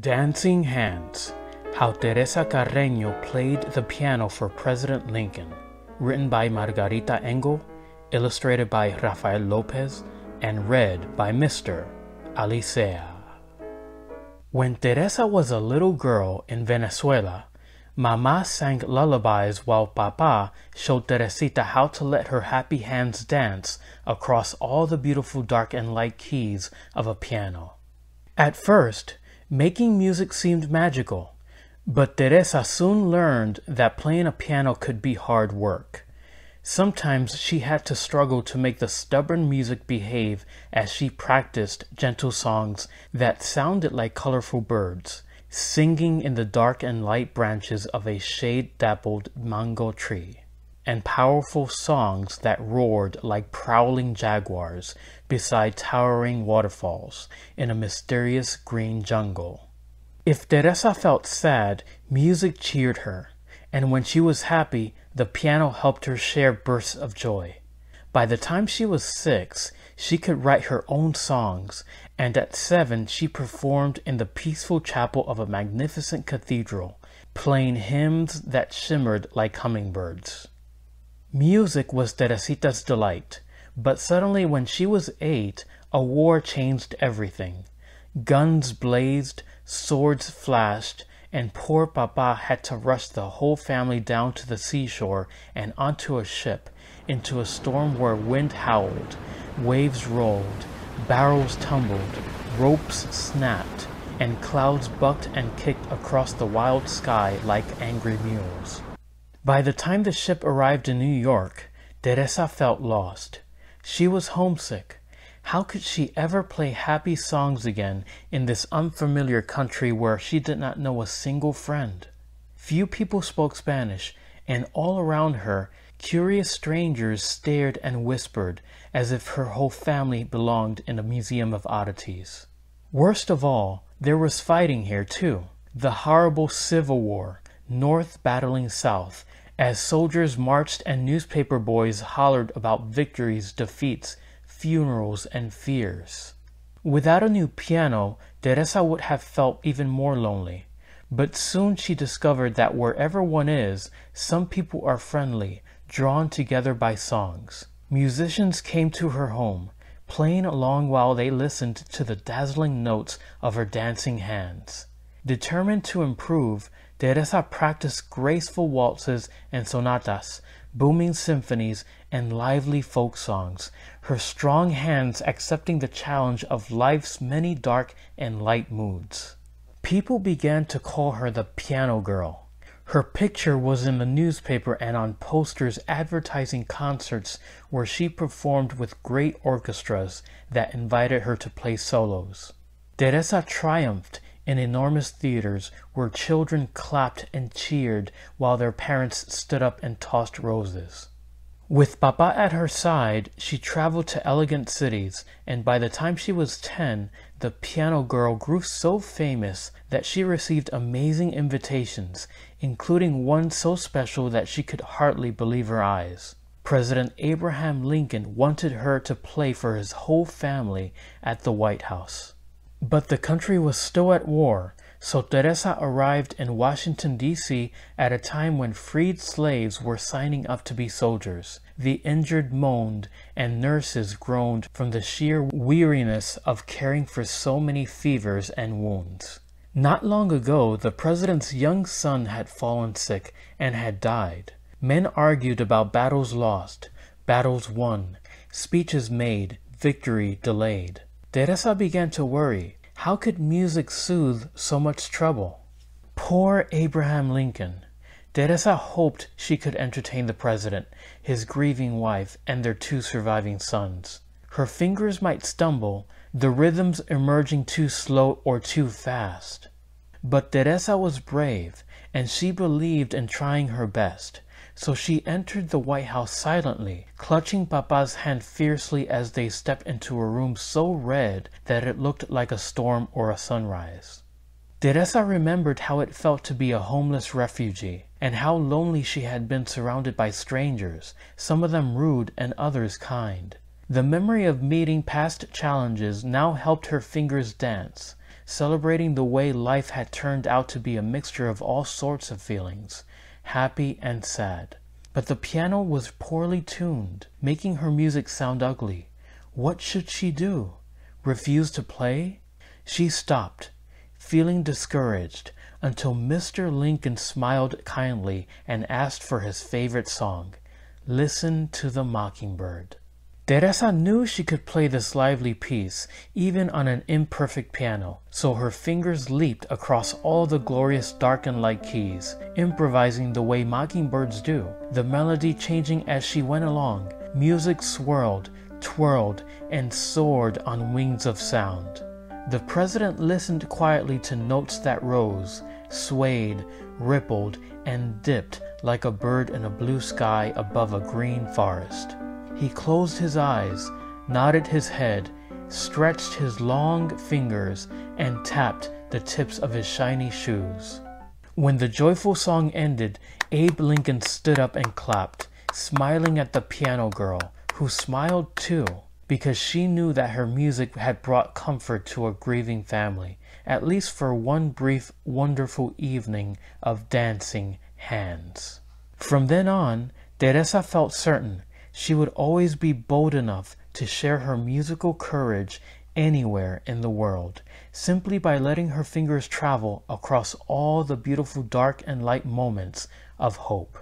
Dancing Hands How Teresa Carreño Played the Piano for President Lincoln. Written by Margarita Engle, illustrated by Rafael Lopez, and read by Mr. Alicea. When Teresa was a little girl in Venezuela, Mama sang lullabies while Papa showed Teresita how to let her happy hands dance across all the beautiful dark and light keys of a piano. At first, making music seemed magical, but Teresa soon learned that playing a piano could be hard work. Sometimes she had to struggle to make the stubborn music behave as she practiced gentle songs that sounded like colorful birds singing in the dark and light branches of a shade dappled mango tree, and powerful songs that roared like prowling jaguars beside towering waterfalls in a mysterious green jungle. If Teresa felt sad, music cheered her, and when she was happy, the piano helped her share bursts of joy. By the time she was six, she could write her own songs, and at seven she performed in the peaceful chapel of a magnificent cathedral, playing hymns that shimmered like hummingbirds. Music was Teresita's delight, but suddenly when she was eight, a war changed everything. Guns blazed, swords flashed, and poor Papa had to rush the whole family down to the seashore and onto a ship into a storm where wind howled, waves rolled, barrels tumbled, ropes snapped, and clouds bucked and kicked across the wild sky like angry mules. By the time the ship arrived in New York, Teresa felt lost. She was homesick. How could she ever play happy songs again in this unfamiliar country where she did not know a single friend? Few people spoke Spanish, and all around her Curious strangers stared and whispered as if her whole family belonged in a museum of oddities. Worst of all, there was fighting here too. The horrible Civil War, North battling South, as soldiers marched and newspaper boys hollered about victories, defeats, funerals, and fears. Without a new piano, Teresa would have felt even more lonely. But soon she discovered that wherever one is, some people are friendly, drawn together by songs. Musicians came to her home, playing along while they listened to the dazzling notes of her dancing hands. Determined to improve, Teresa practiced graceful waltzes and sonatas, booming symphonies, and lively folk songs, her strong hands accepting the challenge of life's many dark and light moods. People began to call her the piano girl. Her picture was in the newspaper and on posters advertising concerts where she performed with great orchestras that invited her to play solos. Teresa triumphed in enormous theaters where children clapped and cheered while their parents stood up and tossed roses. With Papa at her side, she traveled to elegant cities, and by the time she was 10, the piano girl grew so famous that she received amazing invitations, including one so special that she could hardly believe her eyes. President Abraham Lincoln wanted her to play for his whole family at the White House. But the country was still at war, so Teresa arrived in Washington, D.C. at a time when freed slaves were signing up to be soldiers. The injured moaned, and nurses groaned from the sheer weariness of caring for so many fevers and wounds. Not long ago, the president's young son had fallen sick and had died. Men argued about battles lost, battles won, speeches made, victory delayed. Teresa began to worry. How could music soothe so much trouble? Poor Abraham Lincoln. Teresa hoped she could entertain the president, his grieving wife, and their two surviving sons. Her fingers might stumble, the rhythms emerging too slow or too fast. But Teresa was brave, and she believed in trying her best. So she entered the White House silently, clutching Papa's hand fiercely as they stepped into a room so red that it looked like a storm or a sunrise. Teresa remembered how it felt to be a homeless refugee, and how lonely she had been surrounded by strangers, some of them rude and others kind. The memory of meeting past challenges now helped her fingers dance. celebrating the way life had turned out to be a mixture of all sorts of feelings, happy and sad. But the piano was poorly tuned, making her music sound ugly. What should she do? Refuse to play? She stopped, feeling discouraged, until Mr. Lincoln smiled kindly and asked for his favorite song, Listen to the Mockingbird. Teresa knew she could play this lively piece even on an imperfect piano, so her fingers leaped across all the glorious dark and light keys, improvising the way mockingbirds do, the melody changing as she went along. Music swirled, twirled, and soared on wings of sound. The president listened quietly to notes that rose, swayed, rippled, and dipped like a bird in a blue sky above a green forest. He closed his eyes, nodded his head, stretched his long fingers, and tapped the tips of his shiny shoes. When the joyful song ended, Abe Lincoln stood up and clapped, smiling at the piano girl, who smiled too, because she knew that her music had brought comfort to a grieving family, at least for one brief, wonderful evening of dancing hands. From then on, Teresa felt certain she would always be bold enough to share her musical courage anywhere in the world, simply by letting her fingers travel across all the beautiful dark and light moments of hope.